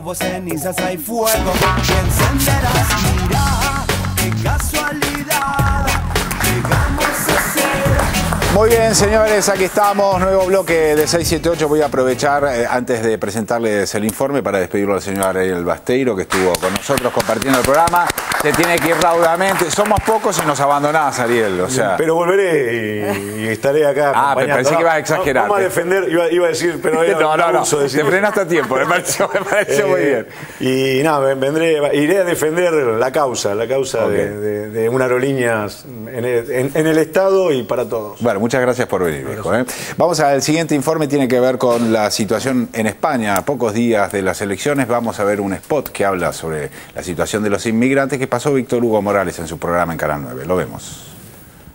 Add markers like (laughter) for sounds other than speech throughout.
hubo cenizas, hay fuego. Y encenderás, mira, qué casualidad. Llegamos. Muy bien, señores, aquí estamos, nuevo bloque de 678. Voy a aprovechar, eh, antes de presentarles el informe, para despedirlo al señor Ariel Basteiro, que estuvo con nosotros compartiendo el programa. Se tiene que ir raudamente. Somos pocos y nos abandonás, Ariel. O sea, Pero volveré y, y estaré acá. Ah, pero pensé que ibas a exagerar. Vamos a defender, iba, iba a decir, pero (laughs) no, no, no. Te frenaste a tiempo, me pareció, me pareció muy bien. (laughs) Eh, Y nada, vendré, iré a defender la causa, la causa de, de- de una aerolínea en el, en- en el Estado y para todos. Bueno, muchas gracias por venir, viejo. ¿eh? Vamos al siguiente informe, tiene que ver con la situación en España. A pocos días de las elecciones vamos a ver un spot que habla sobre la situación de los inmigrantes que pasó Víctor Hugo Morales en su programa en Canal 9. Lo vemos.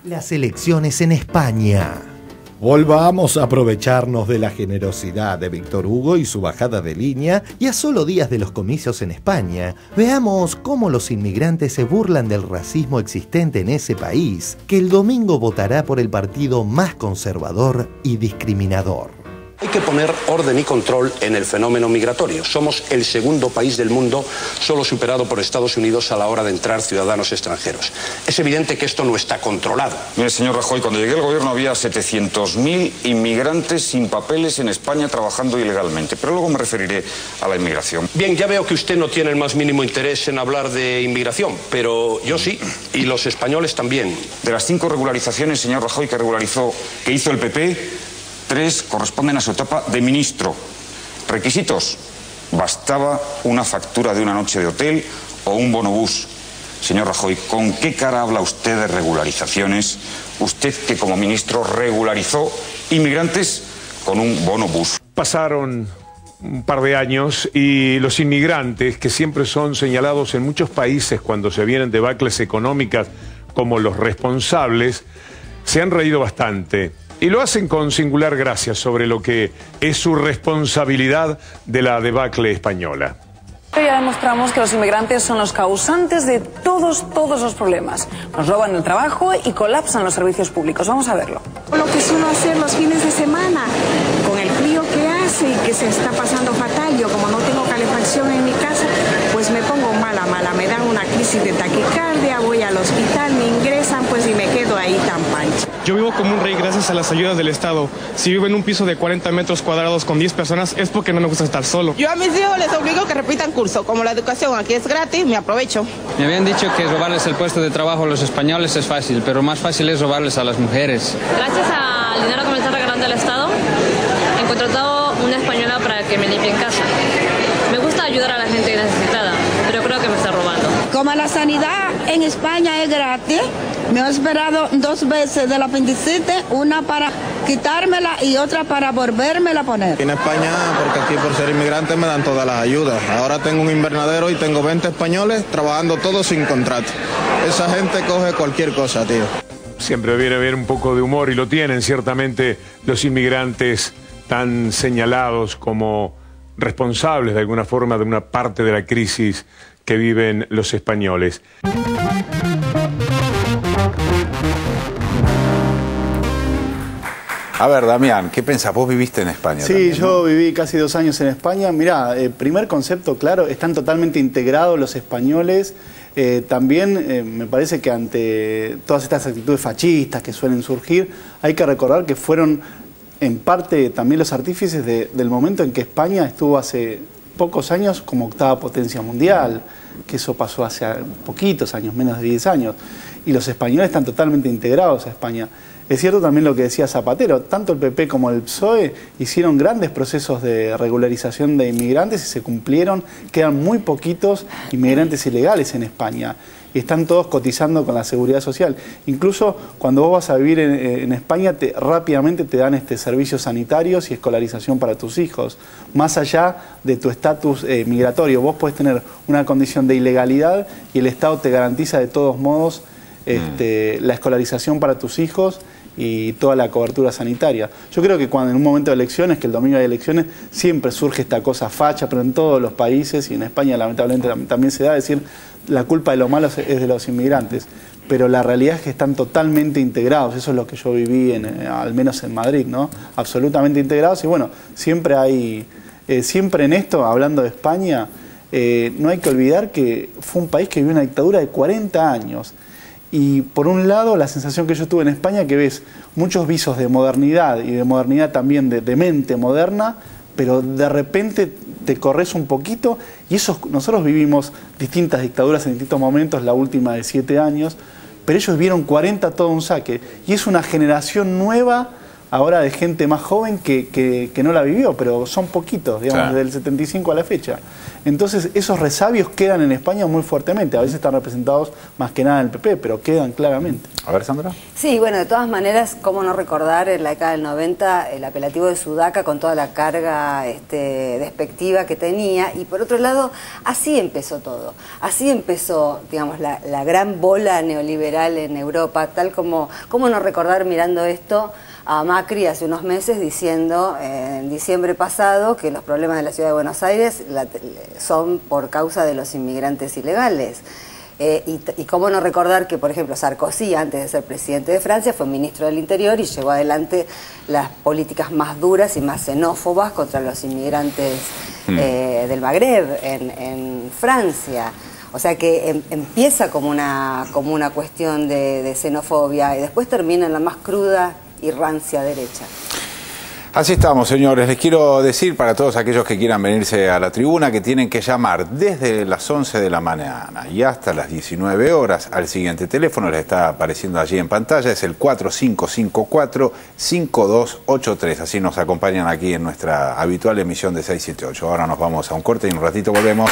Las elecciones en España. Volvamos a aprovecharnos de la generosidad de Víctor Hugo y su bajada de línea y a solo días de los comicios en España, veamos cómo los inmigrantes se burlan del racismo existente en ese país, que el domingo votará por el partido más conservador y discriminador. Hay que poner orden y control en el fenómeno migratorio. Somos el segundo país del mundo, solo superado por Estados Unidos a la hora de entrar ciudadanos extranjeros. Es evidente que esto no está controlado. Mire, señor Rajoy, cuando llegué al gobierno había 700.000 inmigrantes sin papeles en España trabajando ilegalmente. Pero luego me referiré a la inmigración. Bien, ya veo que usted no tiene el más mínimo interés en hablar de inmigración, pero yo sí, y los españoles también. De las cinco regularizaciones, señor Rajoy, que regularizó, que hizo el PP, tres corresponden a su etapa de ministro. Requisitos. Bastaba una factura de una noche de hotel o un bonobús. Señor Rajoy, ¿con qué cara habla usted de regularizaciones? Usted que como ministro regularizó inmigrantes con un bonobús. Pasaron un par de años y los inmigrantes, que siempre son señalados en muchos países cuando se vienen debacles económicas como los responsables, se han reído bastante. Y lo hacen con singular gracia sobre lo que es su responsabilidad de la debacle española. Ya demostramos que los inmigrantes son los causantes de todos, todos los problemas. Nos roban el trabajo y colapsan los servicios públicos. Vamos a verlo. Lo que suelo hacer los fines de semana, con el frío que hace y que se está pasando fatal, yo como no tengo calefacción en mi casa, pues me pongo mala, mala, me dan una crisis de taquicardia, voy al hospital, me ingresan, pues y me quedo ahí tan pancha. Yo vivo como un rey gracias a las ayudas del Estado. Si vivo en un piso de 40 metros cuadrados con 10 personas es porque no me gusta estar solo. Yo a mis hijos les obligo que repitan curso. Como la educación aquí es gratis, me aprovecho. Me habían dicho que robarles el puesto de trabajo a los españoles es fácil, pero más fácil es robarles a las mujeres. Gracias al dinero que me está regalando el Estado, he contratado una española para que me limpie en casa. Me gusta ayudar a la gente necesitada, pero creo que me está robando. Como la sanidad en España es gratis, me he esperado dos veces del apendicitis, una para quitármela y otra para volvérmela a poner. En España, porque aquí por ser inmigrante me dan todas las ayudas. Ahora tengo un invernadero y tengo 20 españoles trabajando todos sin contrato. Esa gente coge cualquier cosa, tío. Siempre debiera haber un poco de humor y lo tienen ciertamente los inmigrantes tan señalados como responsables de alguna forma de una parte de la crisis que viven los españoles. A ver, Damián, ¿qué pensás? Vos viviste en España. Sí, también, yo viví casi dos años en España. Mirá, eh, primer concepto claro, están totalmente integrados los españoles. Eh, también eh, me parece que ante todas estas actitudes fascistas que suelen surgir, hay que recordar que fueron en parte también los artífices de- del momento en que España estuvo hace pocos años como octava potencia mundial, que eso pasó hace poquitos años, menos de 10 años. Y los españoles están totalmente integrados a España. Es cierto también lo que decía Zapatero, tanto el PP como el PSOE hicieron grandes procesos de regularización de inmigrantes y se cumplieron, quedan muy poquitos inmigrantes ilegales en España y están todos cotizando con la seguridad social. Incluso cuando vos vas a vivir en, en España, te, rápidamente te dan este, servicios sanitarios y escolarización para tus hijos, más allá de tu estatus eh, migratorio. Vos podés tener una condición de ilegalidad y el Estado te garantiza de todos modos este, la escolarización para tus hijos y toda la cobertura sanitaria. Yo creo que cuando en un momento de elecciones, que el domingo hay elecciones, siempre surge esta cosa facha, pero en todos los países y en España lamentablemente tam- también se da decir la culpa de lo malo es de los inmigrantes. Pero la realidad es que están totalmente integrados, eso es lo que yo viví, en, eh, al menos en Madrid, ¿no? Absolutamente integrados y bueno, siempre hay Eh, siempre en esto, hablando de España, eh, no hay que olvidar que fue un país que vivió una dictadura de 40 años. Y por un lado, la sensación que yo tuve en España, que ves muchos visos de modernidad y de modernidad también de, de mente moderna, pero de repente te corres un poquito y eso, nosotros vivimos distintas dictaduras en distintos momentos, la última de siete años, pero ellos vieron 40 todo un saque. Y es una generación nueva ahora de gente más joven que, que- que no la vivió, pero son poquitos, digamos, Claro. desde el 75 a la fecha. Entonces esos resabios quedan en España muy fuertemente, a veces están representados más que nada en el PP, pero quedan claramente. A ver, Sandra. Sí, bueno, de todas maneras, cómo no recordar en la década del 90 el apelativo de Sudaca con toda la carga este, despectiva que tenía. Y por otro lado, así empezó todo. Así empezó, digamos, la, la gran bola neoliberal en Europa, tal como, cómo no recordar mirando esto a Macri hace unos meses diciendo eh, en diciembre pasado que los problemas de la ciudad de Buenos Aires la- son por causa de los inmigrantes ilegales. Eh, y, cómo no recordar que, por ejemplo, Sarkozy, antes de ser presidente de Francia, fue ministro del Interior y llevó adelante las políticas más duras y más xenófobas contra los inmigrantes Mm. eh, del Magreb en, en Francia. O sea que em- empieza como una, como una cuestión de, de xenofobia y después termina en la más cruda y rancia derecha. Así estamos, señores. Les quiero decir para todos aquellos que quieran venirse a la tribuna que tienen que llamar desde las 11 de la mañana y hasta las 19 horas al siguiente teléfono. Les está apareciendo allí en pantalla. Es el 4554-5283. Así nos acompañan aquí en nuestra habitual emisión de 678. Ahora nos vamos a un corte y en un ratito volvemos.